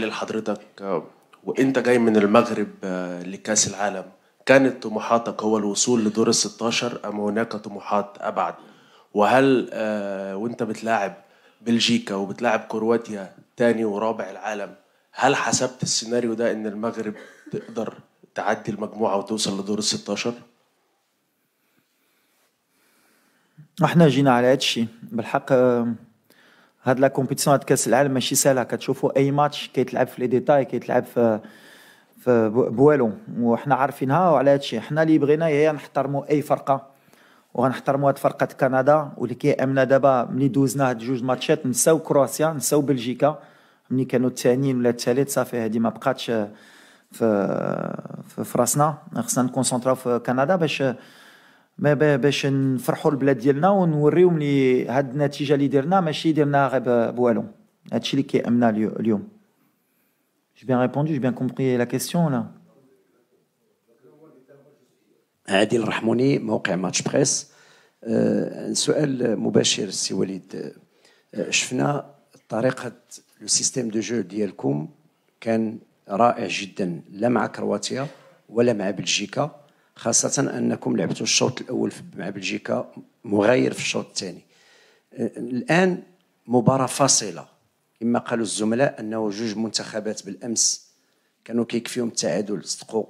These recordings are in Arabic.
لحضرتك وإنت جاي من المغرب آه، لكأس العالم. كانت طموحاتك هو الوصول لدور ال 16 أم هناك طموحات أبعد؟ وهل آه، وإنت بتلاعب بلجيكا وبتلاعب كرواتيا تاني ورابع العالم هل حسبت السيناريو ده إن المغرب تقدر تعدي المجموعة وتوصل لدور ال 16 إحنا جينا على هذا الشيء. بالحق آه، هاد la compétition هاد كاس العالم ماشي سهله كتشوفوا أي ماتش كيتلعب في les détails كيتلعب في في بوالو. وحنا عارفينها وعلى هذا الشيء حنا اللي بغينا هي نحترموا أي فرقة وغنحترموا هاد فرقة كندا واللي كيهمنا دابا ملي دوزنا هاد جوج ماتشات نساو كرواتيا نساو بلجيكا. ملي كانوا الثانيين ولا الثالث صافي هادي ما بقاتش في في راسنا خصنا نكونسونطراو في كندا باش باش نفرحوا البلاد ديالنا ونوريو ملي هاد النتيجة اللي درنا ماشي درناها غير بوالو. هادشي اللي كيهمنا اليوم. J'ai bien répondu, j'ai bien compris la question là. عادل الرحموني موقع ماتش بريس أه سؤال مباشر سي وليد أه شفنا طريقة le système de jeu ديالكم كان رائع جدا لا مع كرواتيا ولا مع بلجيكا خاصة أنكم لعبتوا الشوط الأول مع بلجيكا مغاير في الشوط الثاني. الآن مباراة فاصلة. إما قالوا الزملاء أنه جوج منتخبات بالأمس كانوا كيكفيهم التعادل صدقوا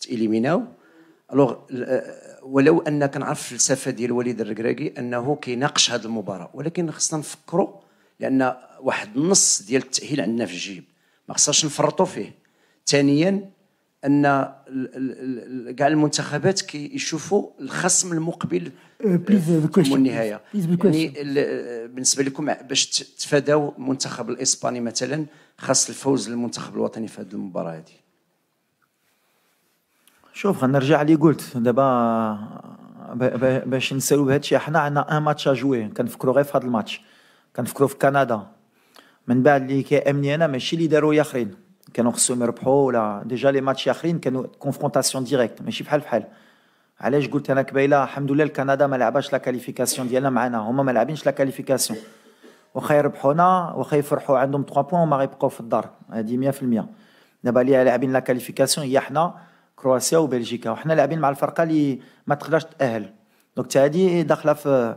تإليميناو. الوغ ولو أن كنعرف الفلسفة ديال وليد الركراكي أنه كيناقش هذه المباراة ولكن خصنا نفكروا لأن واحد النص ديال التأهيل عندنا في الجيب. ما خصناش نفرطوا فيه. ثانيا أن كاع المنتخبات كيشوفوا الخصم المقبل في النهاية. يعني بالنسبة لكم باش تفاداو المنتخب الإسباني مثلا خاص الفوز للمنتخب الوطني في هذه المباراة هذه شوف غنرجع اللي قلت دابا باش نسالو بهذا الشيء حنا عندنا أن ماتش جوي كنفكروا غير في هذا الماتش. كنفكروا في كندا. من بعد اللي كيامني أنا ماشي اللي داروا ياخرين كانوا خصهم يربحوا ولا déjà les matchs آخرين كانوا confrontations directes ماشي بحال بحال. علاش قلت أنا قبيلة؟ الحمد لله الكندا ما لعباش la qualification ديالنا معنا هما ما لاعبينش la qualification واخا يربحونا واخا يفرحوا عندهم 3 points وما غيبقاو في الدار. هذه 100% دابا اللي لاعبين la qualification هي حنا كرواتيا وبلجيكا. وحنا لاعبين مع الفرقة اللي ما تقدرش تأهل. donc هذه داخلة في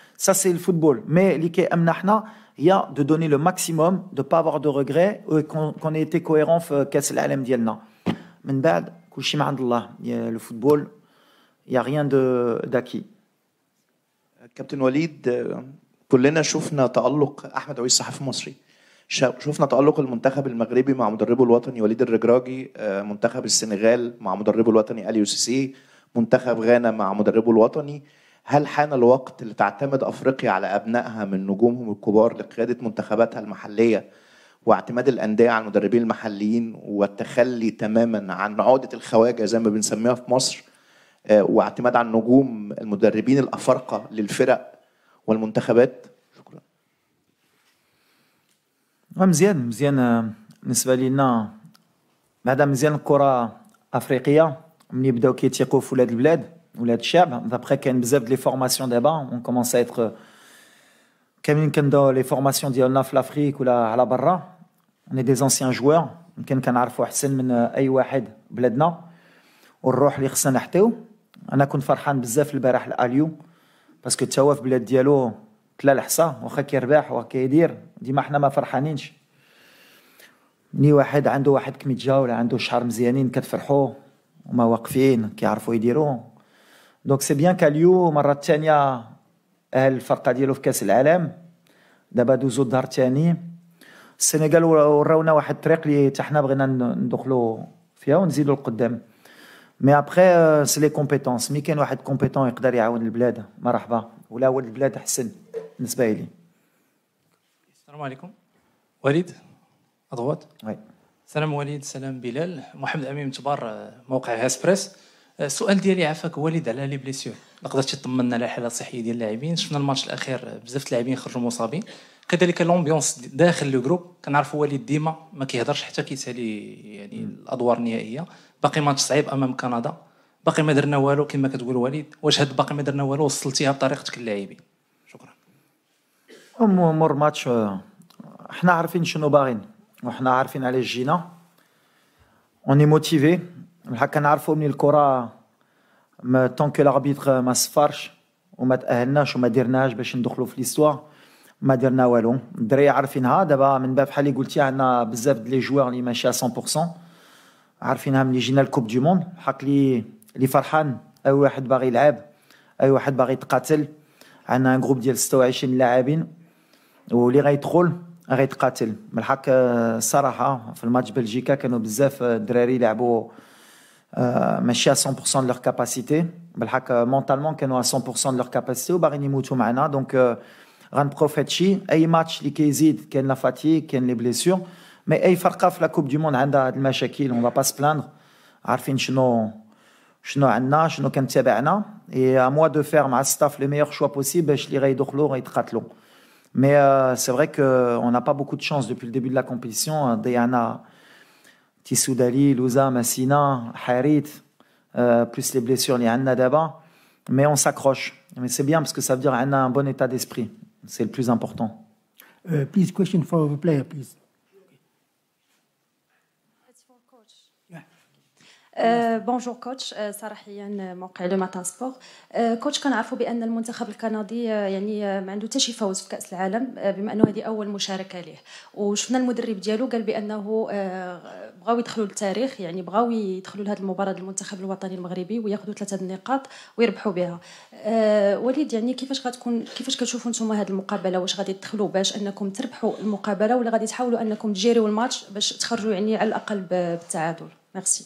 سا سي الفوتبول مي اللي كيهمنا حنا هي de donner le maximum de pas avoir de regrets كون ايتي كويرون في كاس العالم ديالنا من بعد كلشي ما عند الله le football y a rien de d'acquis كابتن وليد كلنا شفنا تألق أحمد عويس صحفي مصري. شفنا تألق المنتخب المغربي مع مدربه الوطني وليد الركراكي منتخب السنغال مع مدربه الوطني أليو سيسي منتخب غانا مع مدربه الوطني. هل حان الوقت لتعتمد أفريقيا على أبنائها من نجومهم الكبار لقيادة منتخباتها المحلية واعتماد الأندية على المدربين المحليين والتخلي تماما عن عقدة الخواجة زي ما بنسميها في مصر واعتماد على النجوم المدربين الأفارقة للفرق والمنتخبات؟ شكرا. مزيان مزيان بالنسبة لنا بعد مزيان الكرة أفريقية. ملي بداو كيتيقوا في ولاد البلاد؟ ولاد الشعب d'après كاين بزاف les formations دابا on commence à être كاملين كنداو les formations ديالنا في l'Afrique ولا على برا on est des anciens joueurs يمكن كنعرفوا احسن من اي واحد بلادنا والروح اللي خصنا نحطيو أنا كنت فرحان بزاف البارح لأليو parce que تا هو في بلاد ديالو تلا الحصى واخا كيربح واخا كيدير ديما حنا ما فرحانينش ملي واحد عنده واحد كميتجا ولا عنده شعر مزيانين كتفرحوا وما واقفين كيعرفوا يديروا donc c'est bien que أليو مرة ثانية أهل الفرقة ديالو في كأس العالم دابا دوزو الدور الثاني السنغال وراونا واحد الطريق اللي حتى حنا بغينا ندخلو فيها ونزيدو لقدام mais après c'est les compétences mais كاين واحد compétent يقدر يعاون البلاد مرحبا ولا هو البلاد احسن بالنسبة لي السلام عليكم وليد à droite oui سلام وليد سلام بلال محمد امين جبار موقع هسبريس السؤال ديالي عافاك وليد على les blessures قدرتي تطمنا على الحاله الصحيه ديال اللاعبين. شفنا الماتش الأخير بزاف اللاعبين خرجوا مصابين. كذلك l'ambiance داخل le groupe كنعرفوا وليد ديما ما كيهضرش حتى كيسالي يعني الأدوار النهائية. باقي ماتش صعيب أمام كندا. باقي ما درنا والو كما كتقول وليد. واش هاد باقي ما درنا والو وصلتيها بطريقتك اللاعبين؟ شكرا. مور ماتش إحنا عارفين شنو باغين وحنا عارفين علاش جينا. on est motivés الحق كنعرفوا من الكرة tant que l'arbitre ما صفرش وما تأهلناش وما درناش باش ندخلوا في l'histoire ما درنا والو. الدراري عارفينها دابا من باب بحال اللي قلتي عندنا بزاف د les joueurs اللي ماشي 100% عارفينها ملي جينا الكوب دي موند. الحق اللي اللي فرحان. أي واحد باغي يلعب أي واحد باغي يتقاتل. عندنا ان جروب ديال 26 لاعبين. واللي غيدخل غيتقاتل. من الحق الصراحه في الماتش بلجيكا كانوا بزاف الدراري لعبوا ماشي 100% de leur capacité بالحق مونتالمون كانوا 100% de leur capacité وباغيين يموتوا معنا دونك غنبروفيت اي ماتش اللي كيزيد كاين لا فاتيك كاين لي بليسيور مي اي فرقه في لا كوب دي موند عندها هاد المشاكل اون با سبلاندر عارفين شنو شنو عندنا شنو كنتابعنا اي ا موا دو فير مع الستاف لي ميور شوا بوسيبل باش اللي غيدخلوا غيتقاتلوا مي سي فري كو اون نا با بوكو دو شانس دوبي الديبي دو لا كومبيتيسيون ضيعنا Tissoudali, Louza, Massina, Harit, euh, plus les blessures les Anna d'abord. Mais on s'accroche. Mais c'est bien parce que ça veut dire Anna a un bon état d'esprit. C'est le plus important. Euh, please, question for the player, please. bonjour coach صراحة موقع Le Matin Sport coach كنعرفوا بأن المنتخب الكندي يعني ما عنده حتى شي فوز في كأس العالم بما أنه هذه أول مشاركة ليه. وشفنا المدرب ديالو قال بأنه بغاو يدخلوا للتاريخ يعني بغاو يدخلوا لهذه المباراة المنتخب الوطني المغربي وياخذوا ثلاثة النقاط ويربحوا بها. وليد يعني كيفاش غتكون كيفاش كتشوفوا نتوما هذه المقابلة؟ واش غادي تدخلوا باش أنكم تربحوا المقابلة ولا غادي تحاولوا أنكم تجيريو الماتش باش تخرجوا يعني على الأقل بالتعادل ميرسي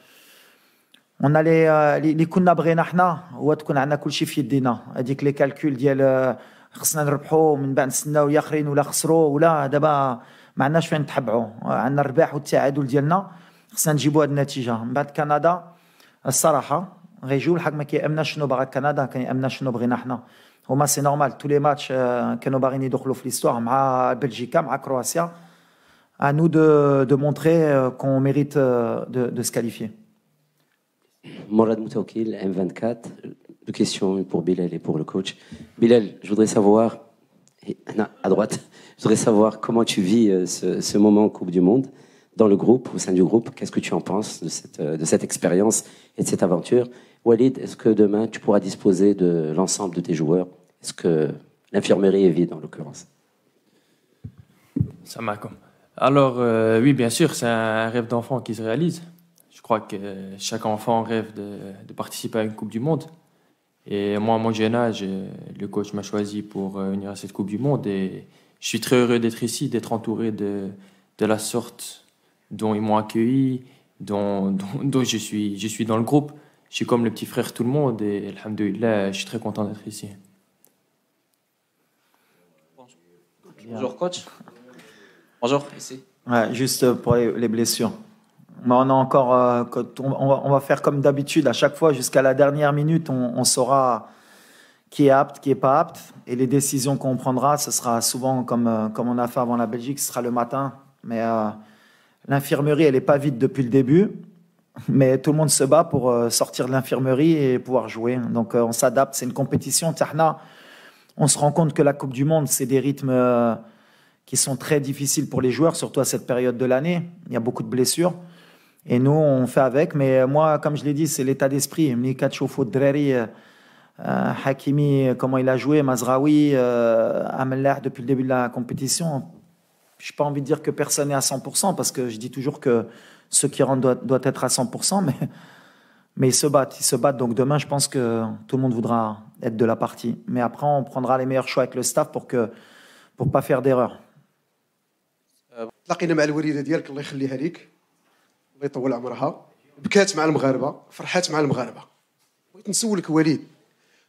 اون لي اللي كنا بغينا حنا هو تكون عندنا كلشي في يدينا هذيك les calculs ديال خصنا نربحوا من بعد نستناو يا اخرين ولا خسروا ولا دابا ما عندناش فين نتخبعوا عندنا الرباح والتعادل ديالنا خصنا نجيبوا هذه النتيجه من بعد كندا الصراحه غيجيو الحق ما كيامناش شنو باغا كندا كيامنا شنو بغينا حنا هما c'est normal tous les matchs كانوا باغيين يدخلوا في l'histoire مع بلجيكا مع كرواتيا à nous de, de montrer qu'on mérite de, de. Morad Moutaoukil, M24. Deux questions pour Bilal et pour le coach. Bilal, je voudrais savoir, à droite, je voudrais savoir comment tu vis ce, ce moment Coupe du Monde dans le groupe, au sein du groupe. Qu'est-ce que tu en penses de cette, de cette expérience et de cette aventure? Walid, est-ce que demain tu pourras disposer de l'ensemble de tes joueurs? Est-ce que l'infirmerie est vide en l'occurrence? Ça m'a Alors, euh, oui, bien sûr, c'est un rêve d'enfant qui se réalise. Je crois que chaque enfant rêve de, de, participer à une Coupe du Monde. Et moi, à mon jeune âge, le coach m'a choisi pour venir à cette Coupe du Monde. Et je suis très heureux d'être ici, d'être entouré de, de la sorte dont ils m'ont accueilli, dont, dont, dont, je, suis, je suis dans le groupe. Je suis comme le petit frère tout le monde. Et alhamdoulilah, je suis très content d'être ici. Bonjour, coach. Bonjour, ici. Ouais, juste pour les, les blessures. On a encore, euh, on, va, faire comme d'habitude à chaque fois jusqu'à la dernière minute, on, saura qui est apte, qui est pas apte, et les décisions qu'on prendra, ce sera souvent comme euh, comme on a fait avant la Belgique, ce sera le matin. Mais euh, l'infirmerie, elle est pas vide depuis le début. mais tout le monde se bat pour sortir de l'infirmerie et pouvoir jouer. Donc on s'adapte, c'est une compétition. Tahna, on se rend compte que la Coupe du Monde, c'est des rythmes qui sont très difficiles pour les joueurs, surtout à cette période de l'année. Il y a beaucoup de blessures. Et nous, on fait avec. Mais moi, comme je l'ai dit, c'est l'état d'esprit. Dreri, Hakimi, comment il a joué, Mazraoui, Ameller depuis le début de la compétition. Je n'ai pas envie de dire que personne n'est à 100%, parce que je dis toujours que ceux qui rentrent doivent, être à 100%, mais, mais ils se battent. Ils se battent. Donc demain, je pense que tout le monde voudra être de la partie. Mais après, on prendra les meilleurs choix avec le staff pour que pour pas faire d'erreur. الله يطول عمرها. بكات مع المغاربة فرحات مع المغاربة. بغيت نسولك وليد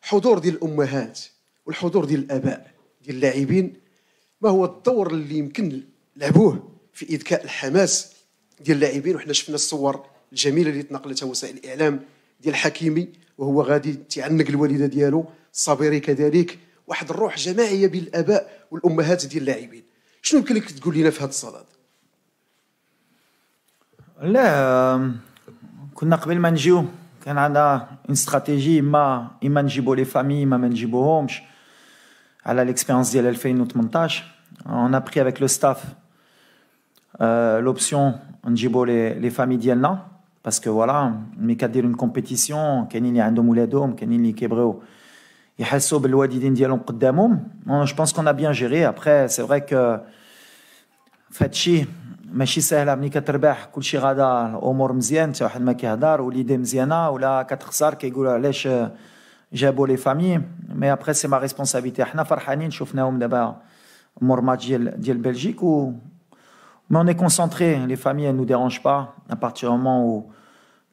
حضور ديال الأمهات والحضور ديال الآباء ديال اللاعبين ما هو الدور اللي يمكن لعبوه في إذكاء الحماس ديال اللاعبين؟ وحنا شفنا الصور الجميلة اللي تنقلتها وسائل الإعلام ديال حكيمي وهو غادي تعنق الوالدة ديالو الصابري كذلك. واحد الروح جماعية بين الآباء والأمهات ديال اللاعبين. شنو يمكن لك تقول لنا في هذا الصدد؟ لا كنا قبل ما نجيو كان عندنا اون استراتيجي اما اما نجيبو لي فامي اما ما نجيبوهمش على ليكسبيريونس ديال 2018 on a pris avec le staff euh, l'option نجيبو لي لي فامي ديالنا باسكو فوالا ملي كدير اون كومبيتيسيون كاينين اللي عندهم ولادهم كاينين اللي كيبغيو يحسوا بالوالدين ديالهم قدامهم جو بونس كون ا بيان جيري ابخي سي فري كو فهادشي ماشي سهله ملي كتربح كلشي غادا الامور مزيان حتى واحد ما كيهضر وليدي مزيانه ولا كتخسر كيقولوا علاش جابوا لي فامي مي ابخي سي ما ريسبونسابيلتي حنا فرحانين شفناهم دابا مور ماتش ديال ديال بلجيك و Mais on est concentré, les familles, elles ne nous dérangent pas à partir du moment où,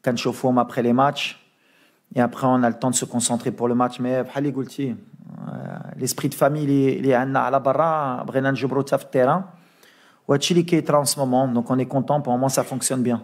quand je après les matchs, et après on a le temps de se concentrer pour le match. Mais euh, l'esprit de famille, il est à la barra, Brennan Jobro terrain. ou en ce moment, donc on est content, pour le moment ça fonctionne bien.